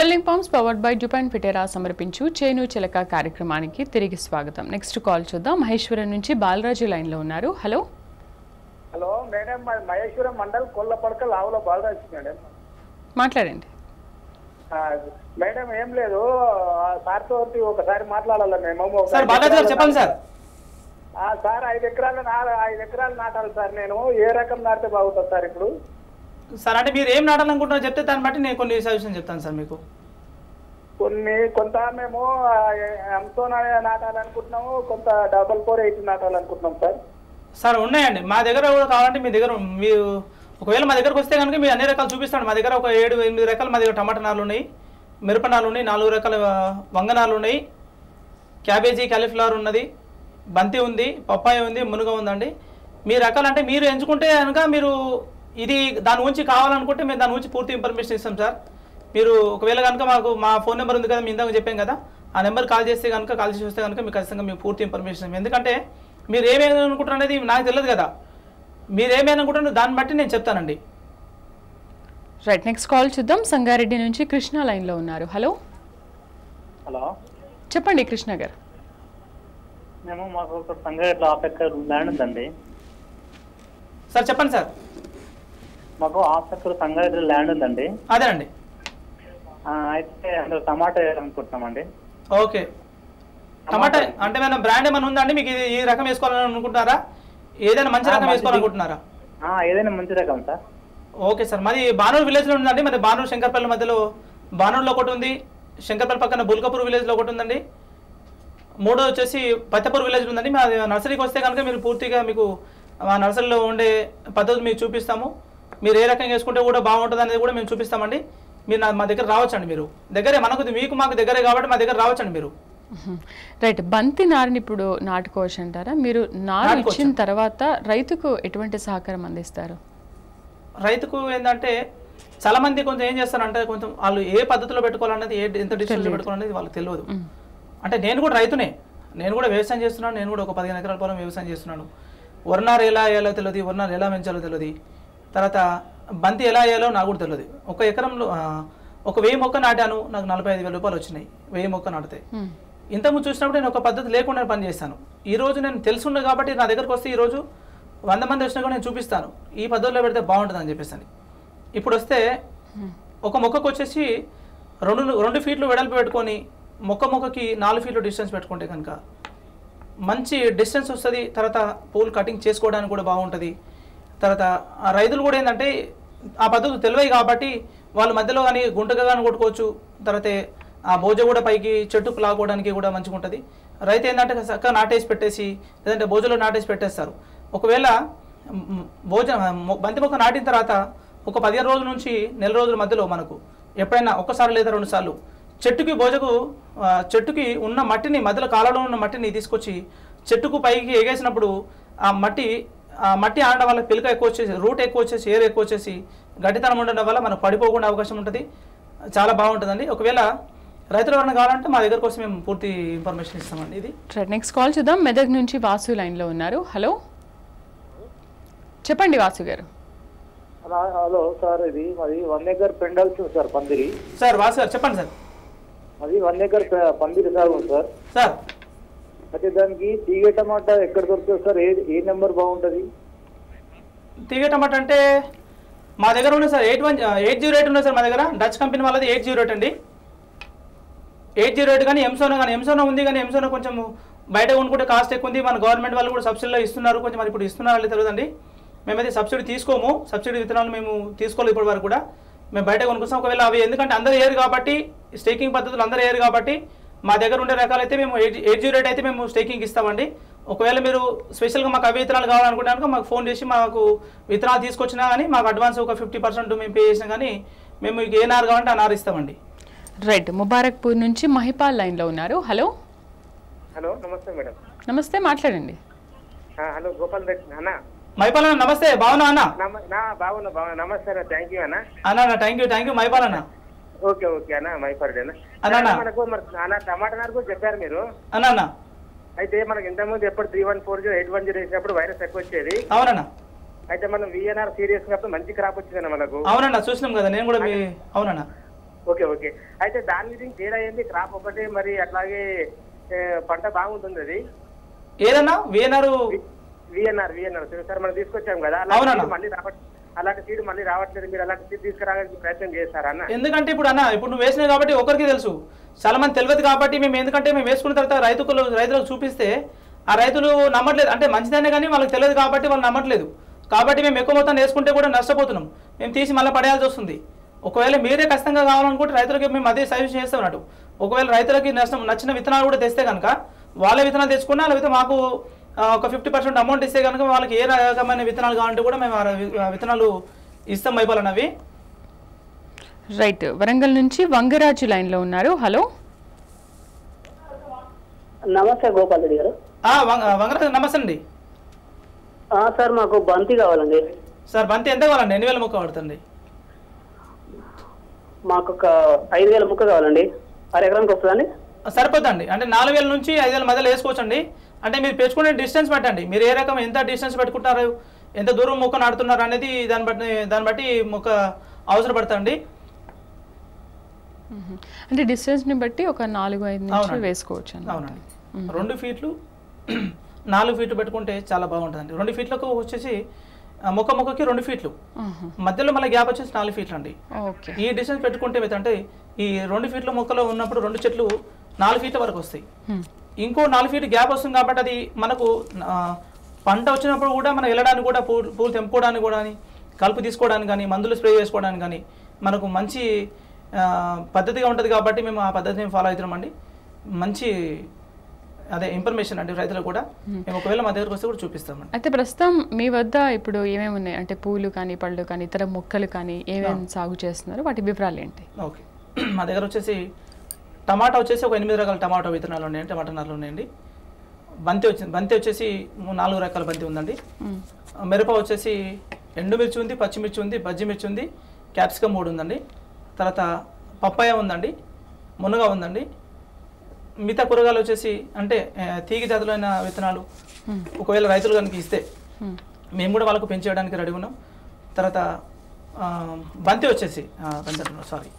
Swelling pumps powered by జుపాన్ ఫిటేరా సమర్పించు చేను చిలక కార్యక్రమానికి తిరిగి స్వాగతం. నెక్స్ట్ కాల్ చూద్దాం. మహేశ్వరం నుంచి బాలరాజు లైన్లో ఉన్నారు. Hello hello madam Maheshwaram mandal Kollapadaka Lavula Balaraju madam. మాట్లాడండి. ఆ, మేడం ఏం లేదు. ఆ సార్ తోటి ఒకసారి మాట్లాడాలి మేము? ఒక సార్ బాలాజీ గారు చెప్పండి సార్. ఆ, సార్ ఐదు ఎకరాలు నా ఐదు ఎకరాలు నాటాలి సార్. నేను ఏ రకం నాటితే బాగుంటుంది సార్ ఇప్పుడు? సార్ అంటే మీరు ఏం నాటాలనుకుంటున్నారో చెప్తే దాన్ని బట్టి నేను కొన్ని సజెషన్ చెప్తాను సార్ మీకు. కొన్ని కొంత మేము ఎంతో నాటాలనుకుంటున్నాము కొంత డబల్ ఫోర్ ఎయిట్ నాటాలనుకుంటున్నాం సార్. సార్ ఉన్నాయండి. మా దగ్గర కూడా కావాలంటే మీ దగ్గర మీరు ఒకవేళ మా దగ్గరకు వస్తే కనుక మీరు అన్ని రకాలు చూపిస్తాను. మా దగ్గర ఒక ఏడు ఎనిమిది రకాలు మా దగ్గర టమాటా నాలు ఉన్నాయి మిరప నాలు ఉన్నాయి నాలుగు రకాల వంగ నాలు ఉన్నాయి క్యాబేజీ కాలీఫ్లవర్ ఉన్నది బంతి ఉంది పప్పాయ ఉంది మునుగ ఉందండి. మీ రకాలు అంటే మీరు ఎంచుకుంటే కనుక మీరు ఇది దాని గురించి కావాలనుకుంటే మేము దాని గురించి పూర్తి ఇన్ఫర్మేషన్ ఇస్తాం సార్ మీరు ఒకవేళ కనుక మాకు మా ఫోన్ నెంబర్ ఉంది కదా మీ ఇందాక చెప్పాం కదా ఆ నెంబర్ కాల్ చేస్తే కనుక కాల్ చేసి వస్తే కనుక మీకు ఖచ్చితంగా మీకు పూర్తి ఇన్ఫర్మేషన్ ఇస్తాం. ఎందుకంటే మీరు ఏమేమి అనుకుంటారు అనేది నాకు తెలియదు కదా. మీరు ఏమేమి అనుకుంటున్నారు దాన్ని బట్టి నేను చెప్తానండి. రైట్ నెక్స్ట్ కాల్ చూద్దాం. సంగారెడ్డి నుంచి కృష్ణ లైన్లో ఉన్నారు. హలో హలో చెప్పండి కృష్ణ గారు. మేము మాకు ఒక సంగారెడ్డిలో హాఫ్ ఎకర్ ల్యాండ్ ఉందండి. సార్ చెప్పండి సార్ మాకు ఎకర్ సంగారెడ్డి ల్యాండ్ ఉందండి. అదేనండి ఆ, అయితే అందులో టమాటా వేయాలనుకుంటున్నామండి. ఓకే. టమాటా అంటే ఏమైనా బ్రాండ్ ఏమైనా ఉందా అండి? మీకు ఈ రకం వేసుకోవాలని అనుకుంటున్నారా? ఏదైనా మంచి రకం. వేసుకోవాలనుకుంటున్నారా? ఏదైనా మంచి రకం సార్. Okay sir. మాది బానూరు విలేజ్లో ఉందండి. మరి బానూరు శంకర్పల్లి మధ్యలో బానూరులో ఒకటి ఉంది. శంకర్పల్లి పక్కన బుల్కపూర్ విలేజ్లో ఒకటి ఉందండి. మూడో వచ్చేసి పత్తపూర్ విలేజ్ ఉందండి. మా నర్సరీకి వస్తే కనుక మీరు పూర్తిగా మీకు మా నర్సరీలో ఉండే పద్ధతులు మీకు చూపిస్తాము. మీరు ఏ రకంగా వేసుకుంటే కూడా బాగుంటుంది అనేది కూడా మేము చూపిస్తామండి. మీరు నా- మా దగ్గర రావచ్చండి మీరు. దగ్గరే మనకు మీకు మాకు దగ్గరే కాబట్టి మా దగ్గర రావచ్చండి మీరు. రైట్ బంతి నారుని ఇప్పుడు నాటుకోవచ్చు అంటారా? మీరు నారు. ఇచ్చిన తర్వాత రైతుకు ఎటువంటి సహకారం అందిస్తారు? రైతుకు ఏంటంటే చాలా మంది కొంచెం ఏం చేస్తారంటే కొంచెం వాళ్ళు ఏ పద్ధతిలో పెట్టుకోవాలన్నది ఏ ఎంత డిస్టెన్స్లో పెట్టుకోవాలనేది వాళ్ళకి తెలియదు. అంటే నేను కూడా రైతునే. నేను కూడా వ్యవసాయం చేస్తున్నాను నేను కూడా ఒక పదిహేను ఎకరాల పొలం వ్యవసాయం చేస్తున్నాను. వరినారు ఎలా వేయాలో తెలియదు వరినారు ఎలా పెంచాలో తెలియదు తర్వాత బంతి ఎలా వేయాలో నాకు కూడా తెలియదు. ఒక ఎకరంలో ఒక వెయ్యి మొక్క నాటాను నాకు నలభై ఐదు వేల రూపాయలు వచ్చినాయి వెయ్యి మొక్క నాటితే. ఇంతకుముందు చూసినప్పుడు నేను ఒక పద్ధతి లేకుండా పని చేస్తాను ఈ రోజు నేను తెలుసుండే కాబట్టి నా దగ్గరకు వస్తే ఈ రోజు వంద మంది వచ్చినా కూడా నేను చూపిస్తాను. ఈ పద్ధతిలో పెడితే బాగుంటుంది అని. చెప్పేసి. ఇప్పుడు వస్తే ఒక మొక్కకు వచ్చేసి రెండు రెండు ఫీట్లు వెడల్పు పెట్టుకొని మొక్క మొక్కకి నాలుగు ఫీట్లు డిస్టెన్స్ పెట్టుకుంటే కనుక మంచి డిస్టెన్స్ వస్తుంది తర్వాత పూలు కటింగ్ చేసుకోవడానికి కూడా బాగుంటుంది. తర్వాత రైతులు కూడా ఏంటంటే ఆ పద్ధతులు తెలివై కాబట్టి వాళ్ళ మధ్యలో కానీ గుంటగా కానీ కొట్టుకోవచ్చు. తర్వాత ఆ బోజ కూడా పైకి చెట్టుకు లాక్కోవడానికి కూడా మంచిగా ఉంటుంది. రైతు ఏంటంటే చక్కగా నాటేసి పెట్టేసి లేదంటే బోజలో నాటేసి పెట్టేస్తారు. ఒకవేళ భోజనం బంతి మొక్క నాటిన తర్వాత ఒక పదిహేను రోజుల నుంచి నెల రోజుల మధ్యలో మనకు ఎప్పుడైనా ఒక్కసారి లేదా రెండు సార్లు చెట్టుకి బోజకు చెట్టుకి ఉన్న మట్టిని మధ్యలో కాలంలో ఉన్న మట్టిని తీసుకొచ్చి చెట్టుకు పైకి ఎగేసినప్పుడు ఆ మట్టి మట్టి ఆడడం వల్ల పిలక ఎక్కువ వచ్చేసి రూట్ ఎక్కువ వచ్చేసి ఏర్ ఎక్కువ వచ్చేసి గట్టితనం ఉండడం వల్ల మనకు పడిపోకుండా అవకాశం ఉంటుంది. చాలా బాగుంటుందండి. ఒకవేళ రైతులు ఎవరైనా కావాలంటే మా దగ్గర కోసం మేము పూర్తి ఇన్ఫర్మేషన్ ఇస్తామండి ఇది. నెక్స్ట్ కాల్ చూద్దాం. మెదక్ నుంచి వాసు లైన్లో ఉన్నారు. హలో. చెప్పండి వాసు గారు. హలో హలో సార్ ఇది మాది వన్ ఎకర్ పెండాల్సి సార్ పందిరి. సార్ వాసు గారు చెప్పండి సార్. అది వన్ ఎకర్ పందిరి సాగు సార్. సార్ అయితే దానికి తీగ టమాటా ఎక్కడ దొరుకుతుంది సార్? ఏ ఏ నెంబర్ బాగుంటుంది? తీగ టమాటా అంటే మా దగ్గర ఉన్నాయి sir eight one eight zero eight ఉన్నాయి సార్ మా దగ్గర. డచ్ కంపెనీ వాళ్ళది ఎయిట్ జీరో ఎయిట్ అండి. ఎయిట్ జీరో ఎయిట్ కానీ ఎంసోనో కానీ ఎంసోనో ఉంది కానీ ఎంసోనో కొంచెం బయట కొనుక్కుంటే కాస్ట్ ఎక్కువ ఉంది. మన గవర్నమెంట్ వాళ్ళు కూడా సబ్సిడీలో ఇస్తున్నారు. కొంచెం మరి ఇప్పుడు ఇస్తున్నారో లేదో తెలియదండి. మేమైతే సబ్సిడీ తీసుకోము. సబ్సిడీ విత్తనాలు మేము తీసుకోలేదు ఇప్పటి వరకు కూడా. మేము బయట కొనుక్కొస్తాం ఒకవేళ అవి ఎందుకంటే అందరూ ఏరు కాబట్టి స్టేకింగ్ పద్ధతులు అందరూ ఏరు కాబట్టి మా దగ్గర ఉండే రకాలైతే మేము ఎయిట్ జీరో అయితే మేము స్టేకింగ్ ఇస్తామండి. ఒకవేళ మీరు స్పెషల్గా మాకు అవి విత్తనాలు కావాలనుకుంటే కనుక మాకు ఫోన్ చేసి మాకు విత్తనాలు తీసుకొచ్చినా కానీ మాకు అడ్వాన్స్ ఒక ఫిఫ్టీ పర్సెంట్ మేము పే చేసినా కానీ మేము మీకు ఏ నారు కావాలంటే ఆ నారు ఇస్తామండి. రైట్ ముబారక్పూర్ నుంచి మహిపాల్ లైన్లో ఉన్నారు. హలో హలో నమస్తే మేడం. నమస్తే మాట్లాడండి. హలో గోపాల్ రెడ్డి అన్న మైపాలన్న నమస్తే బాగున్నా అన్న? బాగున్నా బాగున్నా. నమస్తే అన్న థ్యాంక్ యూ అన్న. అన్న థ్యాంక్ యూ థ్యాంక్ యూ మైపాలన్న ఓకే ఓకే అన్న మైపర్డ్ అన్న. అన్న, అన్న. మనకు మరి అన్న టమాటా నారు కూడా చెప్పారు మీరు. అన్న అయితే మనకి ఇంతకుముందు ఎప్పుడు three one four zero eight one zero వేసినప్పుడు వైరస్ ఎక్కువ వచ్చేది. అవునన్న. అయితే మనం విఎన్ఆర్ సీరియస్ మంచి క్రాప్ వచ్చిందన్న మనకు. అవునన్న చూసినాం కదా నేను కూడా మీ అవునన్న. Okay okay. అయితే దాని గురించి తేడా ఏంది క్రాప్ ఒకటి మరి అట్లాగే పంట బాగుంటుంది అది. ఏదన్నా? వేనారు విఎన్ఆర్ విఎన్ఆర్ సార్ మనం తీసుకొచ్చాం కదా. మళ్ళీ రావట్ అలాంటి సీడ్ మళ్ళీ రావట్లేదు. మీరు అలాంటి సీడ్ తీసుకురావడానికి ప్రయత్నం చేస్తారా అన్న. ఎందుకంటే ఇప్పుడు అన్న ఇప్పుడు నువ్వు వేసినావు కాబట్టి ఒకరికి తెలుసు. చాలా మంది తెలియదు కాబట్టి మేము ఎందుకంటే మేము వేసుకున్న తర్వాత రైతులు రైతులకు చూపిస్తే ఆ రైతులు నమ్మట్లేదు. అంటే మంచిదనే కానీ వాళ్ళకి తెలియదు కాబట్టి వాళ్ళు నమ్మట్లేదు. కాబట్టి మేము ఎక్కువ మొత్తం వేసుకుంటే కూడా నష్టపోతున్నాం. మేము తీసి మళ్ళీ పడేయాల్సి వస్తుంది. ఒకవేళ మీరే ఖచ్చితంగా కావాలనుకుంటే రైతులకి మేము అదే సజెషన్ చేస్తాం అన్నట్టు ఒకవేళ రైతులకి నష్టం నచ్చిన విత్తనాలు కూడా తెస్తే కనుక వాళ్ళే విత్తనాలు తెచ్చుకున్నా లేకపోతే మాకు ఒక ఫిఫ్టీ పర్సెంట్ అమౌంట్ ఇస్తే కనుక వాళ్ళకి ఏ రకమైన విత్తనాలు కావాలంటే కూడా మేము విత్తనాలు ఇస్తాం అయిపోవాలన్నవి రైట్ వరంగల్ నుంచి వంగరాజు లైన్లో ఉన్నారు. హలో. నమస్తే గోపాల్ రెడ్డి గారు. వంగరాజు నమస్తే అండి ఆ, సార్ మాకు బంతి కావాలండి. సార్ బంతి ఎంత కావాలండి? ఎన్ని వేల ముక్క పడుతుంది? మాకు ఒక ఐదు వేల ముక్క కావాలండి. అర ఎకరానికి వస్తుందండి సరిపోతుందండి అంటే నాలుగు వేల నుంచి ఐదు వేల మధ్యలో వేసుకోవచ్చండి. అంటే మీరు పెంచుకునే డిస్టెన్స్ పెట్టండి మీరు ఏ రకం ఎంత డిస్టెన్స్ పెట్టుకుంటారు ఎంత దూరం మొక్క నాటుతున్నారు అనేది దాన్ని బట్టి దాన్ని బట్టి మొక్క అవసరపడుతుంది మ్మ్. అంటే డిస్టెన్స్ని బట్టి ఒక నాలుగు ఐదు అవునండి. వేసుకోవచ్చు. అవునండి రెండు ఫీట్లు నాలుగు ఫీట్లు పెట్టుకుంటే చాలా బాగుంటుందండి రెండు ఫీట్లకు వచ్చేసి మొక్క మొక్కకి రెండు ఫీట్లు. మధ్యలో మళ్ళీ గ్యాప్ వచ్చేసి నాలుగు ఫీట్లు అండి ఓకే ఈ డిస్టెన్స్ పెట్టుకుంటే అంటే ఈ రెండు ఫీట్ల మొక్కలో ఉన్నప్పుడు రెండు చెట్లు నాలుగు ఫీట్ల వరకు వస్తాయి. ఇంకో నాలుగు ఫీట్ గ్యాప్ వస్తుంది కాబట్టి అది మనకు పంట వచ్చినప్పుడు కూడా మనం వెళ్ళడానికి కూడా పూలు పూలు తెంపుకోవడానికి కూడా కానీ కలుపు తీసుకోవడానికి కానీ మందులు స్ప్రే చేసుకోవడానికి కానీ మనకు మంచి పద్ధతిగా ఉంటుంది కాబట్టి మేము ఆ పద్ధతిని ఫాలో అవుతున్నామండి. మంచి అదే ఇన్ఫర్మేషన్ అండి రైతులకు కూడా. మేము. ఒకవేళ మా దగ్గరకు వస్తే కూడా చూపిస్తామండి. అయితే ప్రస్తుతం మీ వద్ద ఇప్పుడు ఏమేమి ఉన్నాయి? అంటే పూలు కానీ పళ్ళు కానీ ఇతర మొక్కలు కానీ ఏమేమి సాగు చేస్తున్నారు? వాటి వివరాలు ఏంటి? ఓకే. మా దగ్గర వచ్చేసి టమాటా వచ్చేసి ఒక ఎనిమిది రకాల టమాటా విత్తనాలు ఉన్నాయండి టమాటా నారులు ఉన్నాయండి బంతి వచ్చింది బంతి వచ్చేసి నాలుగు రకాల బంతి ఉందండి. మిరప వచ్చేసి ఎండుమిర్చి ఉంది పచ్చిమిర్చి ఉంది బజ్జిమిర్చి ఉంది క్యాప్సికమ్ మూడు ఉందండి తర్వాత పప్పాయ ఉందండి మునగ ఉందండి మిగతా కూరగాయలు వచ్చేసి అంటే తీగ జాతులైన విత్తనాలు. ఒకవేళ రైతులు కనుక ఇస్తే మ్మ్. కూడా వాళ్ళకు పెంచేయడానికి రెడీ ఉన్నాం తర్వాత బంతి వచ్చేసి బంతి సారీ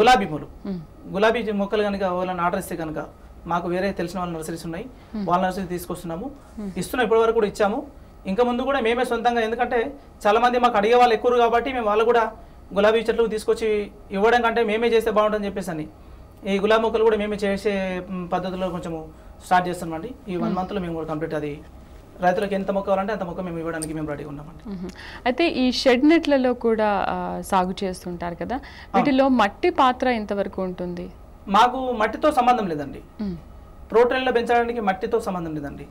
గులాబీ పూలు. గులాబీ మొక్కలు కనుక వాళ్ళని ఆర్డర్ ఇస్తే కనుక మాకు వేరే తెలిసిన వాళ్ళ నర్సరీస్ ఉన్నాయి. వాళ్ళ నర్సరీ తీసుకొస్తున్నాము. ఇస్తున్నాం ఇప్పటి వరకు కూడా ఇచ్చాము. ఇంకా ముందు కూడా మేమే సొంతంగా ఎందుకంటే చాలా మంది మాకు అడిగే వాళ్ళు ఎక్కువ కాబట్టి మేము వాళ్ళు కూడా గులాబీ చెట్లు తీసుకొచ్చి ఇవ్వడం కంటే మేమే చేస్తే బాగుంటుందని చెప్పేసి అని. ఈ గులాబీ మొక్కలు కూడా మేమే చేసే పద్ధతిలో కొంచెము స్టార్ట్ చేస్తున్నామండి. ఈ వన్ మంత్లో మేము కూడా కంప్లీట్ అది రైతులకు ఎంత మొక్క కావాలంటే అంత మొక్క మేము ఇవ్వడానికి మేము రెడీగా ఉన్నామండి. అయితే ఈ షెడ్ నెట్లలో కూడా సాగు చేస్తుంటారు కదా? వీటిలో మట్టి పాత్ర ఎంతవరకు ఉంటుంది? మాకు మట్టితో సంబంధం లేదండి. ప్రోటీన్లో పెంచడానికి మట్టితో సంబంధం లేదండి.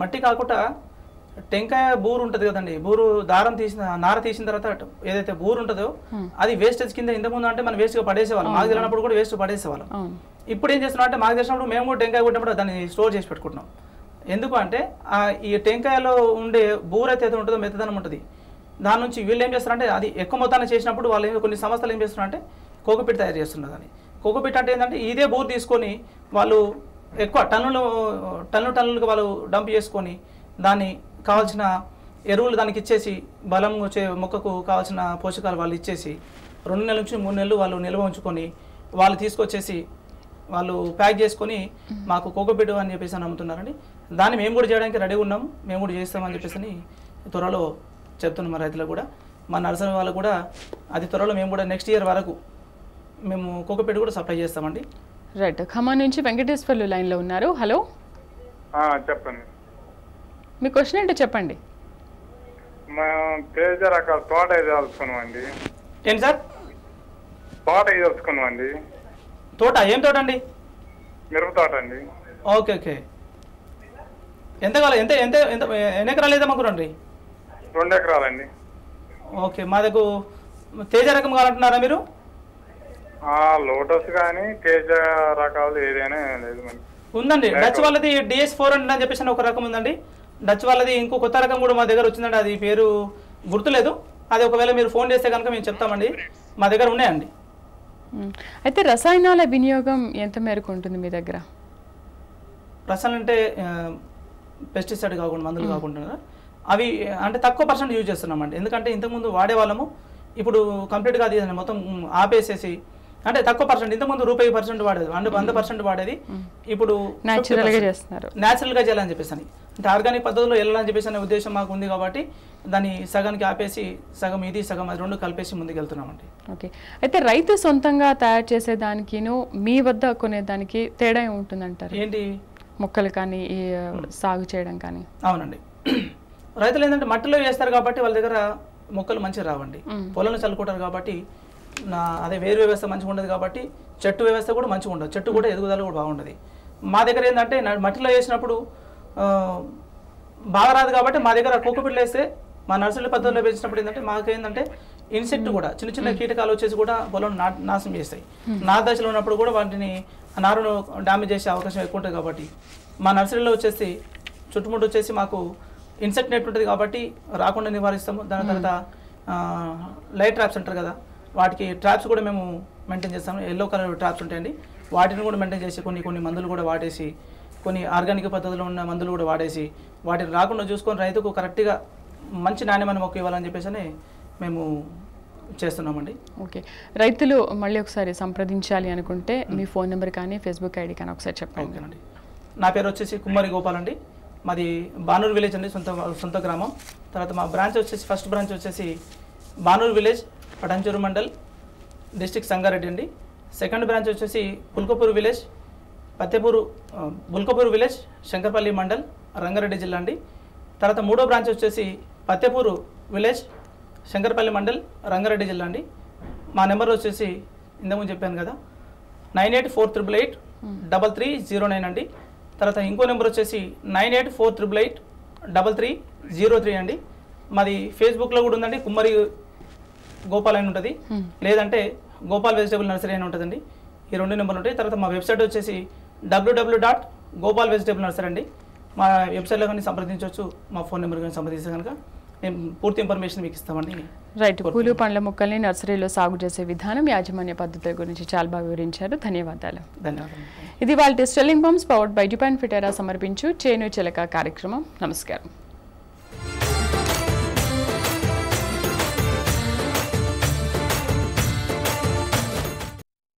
మట్టి కాకుండా టెంకాయ బూరు ఉంటుంది కదండి. బూరు దారం తీసిన నార తీసిన తర్వాత ఏదైతే బూరు ఉంటుందో అది వేస్టేజ్ కింద ఇంతకుముందు అంటే మనం వేస్ట్గా పడేసేవాళ్ళం. మాకు తెలియనప్పుడు కూడా వేస్ట్ పడేసేవాళ్ళం. ఇప్పుడు ఏం చేస్తున్నాం అంటే మాకు తెలిసినప్పుడు మేము కూడా టెంకాయ కొట్టినప్పుడు దాన్ని స్టోర్ చేసి పెట్టుకుంటున్నాం. ఎందుకు అంటే ఈ టెంకాయలో ఉండే బూరైతే అయితే ఏదో ఉంటుందో మెత్తదనం ఉంటుంది దాని నుంచి వీళ్ళు ఏం చేస్తారంటే అది ఎక్కువ మొత్తాన్ని చేసినప్పుడు వాళ్ళు కొన్ని సంస్థలు ఏం చేస్తున్నారంటే కోకోపిట్ తయారు చేస్తున్నారు అని కోకోపిట్ అంటే ఏంటంటే ఇదే బూర్ తీసుకొని వాళ్ళు ఎక్కువ టన్నులు టన్ను టన్నులుగా వాళ్ళు డంప్ చేసుకొని దాన్ని కావాల్సిన ఎరువులు దానికి ఇచ్చేసి బలం వచ్చే మొక్కకు కావాల్సిన పోషకాలు వాళ్ళు ఇచ్చేసి రెండు నెలల నుంచి మూడు నెలలు వాళ్ళు నిల్వ ఉంచుకొని వాళ్ళు తీసుకొచ్చేసి వాళ్ళు ప్యాక్ చేసుకొని మాకు కోకోపిట్ అని చెప్పేసి అని అమ్ముతున్నారండి దాన్ని మేము కూడా చేయడానికి రెడీ ఉన్నాం మేము కూడా చేస్తామని చెప్పేసి అని త్వరలో చెప్తున్నాం మా రైతులకు కూడా. మా నర్సరీ వాళ్ళకు కూడా అది త్వరలో మేము కూడా నెక్స్ట్ ఇయర్ వరకు మేము కోకోపిట్ కూడా సప్లై చేస్తామండి. రైట్ ఖమ్మం నుంచి వెంకటేశ్వర్లు లైన్లో ఉన్నారు. హలో ఆ, చెప్పండి. మీ క్వశ్చన్ ఏంటో చెప్పండి. మేము తేజ రకాల తోట ఇది తెలుసుకున్నామండి ఏంటి సార్? తోట ఇది తెలుసుకున్నామండి తోట ఏం తోట అండి? మిరప తోట అండి. Okay okay. ఎంత కావాలి? ఎంత ఎంత ఎంత ఎన్ని ఎకరాలు అయితే మాకు రండి రెండు ఎకరాలండి. ఓకే మా దగ్గర తేజ రకం కావాలంటున్నారా మీరు? లోటస్ కానీ తేజ రకాలు ఏదైనా లేదు ఉందండి. డచ్ వాళ్ళది డిఎస్ ఫోర్ హండ్రెడ్ అని చెప్పేసి ఒక రకం ఉందండి. డచ్ వాళ్ళది ఇంకో కొత్త రకం కూడా మా దగ్గర వచ్చిందండి. అది పేరు గుర్తులేదు. అది ఒకవేళ మీరు ఫోన్ చేస్తే కనుక మేము చెప్తామండి. మా దగ్గర ఉన్నాయండి. అయితే రసాయనాల వినియోగం ఎంత మేరకు ఉంటుంది మీ దగ్గర? రసాయనం అంటే పెస్టిసైడ్ కాకుండా మందులు కాకుండా అవి అంటే తక్కువ పర్సెంట్ యూజ్ చేస్తున్నామండి ఎందుకంటే ఇంతకుముందు వాడేవాళ్ళము. ఇప్పుడు కంప్లీట్గా అది మొత్తం ఆపేసేసి అంటే తక్కువ పర్సెంట్ ఇంతకుముందు రూపాయి పర్సెంట్ వాడేది వంద వంద పర్సెంట్ వాడేది. ఇప్పుడు Natural గా చేస్తున్నారు. న్యాచురల్గా చేయాలని చెప్పేసి అని అంటే ఆర్గానిక్ పద్ధతిలో వెళ్ళాలని చెప్పేసి అనే ఉద్దేశం మాకు ఉంది కాబట్టి దాన్ని సగానికి ఆపేసి సగం ఇది సగం అది రెండు కలిపేసి ముందుకు వెళ్తున్నామండి ఓకే. అయితే రైతు సొంతంగా తయారు చేసే దానికిను మీ వద్ద కొనేదానికి తేడా ఉంటుందంటారు ఏంటి? మొక్కలు కానీ సాగు చేయడం కానీ. అవునండి. రైతులు ఏంటంటే మట్టిలో వేస్తారు కాబట్టి వాళ్ళ దగ్గర మొక్కలు మంచిగా రావండి. పొలంలో చల్లుకుంటారు కాబట్టి నా అదే వేరు వ్యవస్థ మంచిగా ఉండదు కాబట్టి చెట్టు వ్యవస్థ కూడా మంచిగా ఉండదు. చెట్టు కూడా ఎదుగుదల కూడా బాగుండదు. మా దగ్గర ఏంటంటే మట్టిలో వేసినప్పుడు బాగా రాదు కాబట్టి మా దగ్గర కుక్కపిల్ల వేస్తే మా నర్సరీ పద్ధతిలో పెంచినప్పుడు ఏంటంటే మాకేంటంటే ఇన్సెక్ట్ కూడా చిన్న చిన్న కీటకాలు వచ్చేసి కూడా పొలం నా నాశనం చేస్తాయి. నా దశలో ఉన్నప్పుడు కూడా వాటిని నారును డ్యామేజ్ చేసే అవకాశం ఎక్కువ ఉంటుంది కాబట్టి మా నర్సరీలో వచ్చేసి చుట్టుముట్టు వచ్చేసి మాకు ఇన్సెక్ట్ నెట్ ఉంటుంది కాబట్టి రాకుండా నివారిస్తాము. దాని తర్వాత లైట్ ట్రాప్స్ అంటారు కదా వాటికి ట్రాప్స్ కూడా మేము మెయింటైన్ చేస్తాము. ఎల్లో కలర్ ట్రాప్స్ ఉంటాయండి. వాటిని కూడా మెయింటైన్ చేసి కొన్ని కొన్ని మందులు కూడా వాడేసి కొన్ని ఆర్గానిక్ పద్ధతిలో ఉన్న మందులు కూడా వాడేసి వాటిని రాకుండా చూసుకొని రైతుకు కరెక్ట్గా మంచి నాణ్యమైన మొక్క ఇవ్వాలని చెప్పేసి మేము చేస్తున్నామండి. ఓకే. రైతులు మళ్ళీ ఒకసారి సంప్రదించాలి అనుకుంటే మీ ఫోన్ నెంబర్ కానీ ఫేస్బుక్ ఐడి కానీ ఒకసారి చెప్పండి. ఓకేనండి. నా పేరు వచ్చేసి కుమ్మరి గోపాల్ అండి. మాది బానూరు విలేజ్ అండి సొంత సొంత గ్రామం. తర్వాత మా బ్రాంచ్ వచ్చేసి ఫస్ట్ బ్రాంచ్ వచ్చేసి బానూరు విలేజ్. పటంచూరు మండల్ డిస్టిక్ సంగారెడ్డి అండి. సెకండ్ బ్రాంచ్ వచ్చేసి పుల్కపూర్ విలేజ్ పత్తెపూరు బుల్కపూర్ విలేజ్ శంకర్పల్లి మండల్ రంగారెడ్డి జిల్లా అండి. తర్వాత మూడో బ్రాంచ్ వచ్చేసి పత్తెపూరు విలేజ్ శంకర్పల్లి మండల్ రంగారెడ్డి జిల్లా అండి. మా నెంబర్ వచ్చేసి ఇంతకుముందు చెప్పాను కదా nine eight four triple eight double three zero nine అండి. తర్వాత ఇంకో నెంబర్ వచ్చేసి nine eight four triple eight double three zero three అండి. మాది ఫేస్బుక్లో కూడా ఉందండి కుమ్మరి గోపాల్ అని ఉంటుంది. లేదంటే గోపాల్ వెజిటేబుల్ నర్సరీ అని ఉంటుందండి. ఈ రెండు నెంబర్లు ఉంటాయి. తర్వాత మా వెబ్సైట్ వచ్చేసి W W dot Gopal vegetable nursery అండి. మా వెబ్సైట్లో కానీ సంప్రదించవచ్చు. మా ఫోన్ నెంబర్ కానీ సంప్రదిస్తే కనుక మేము పూర్తి ఇన్ఫర్మేషన్ మీకు ఇస్తామండి. రైట్ పూలు పండ్ల మొక్కల్ని నర్సరీలో సాగు చేసే విధానం యాజమాన్య పద్ధతుల గురించి చాలా బాగా వివరించారు. ధన్యవాదాలు. ధన్యవాదాలు. ఇది వాళ్ళ స్టెల్లింగ్ పంప్స్ పవర్డ్ బై డిపాన్ ఫిటేరా సమర్పించు చేను చిలక కార్యక్రమం. నమస్కారం.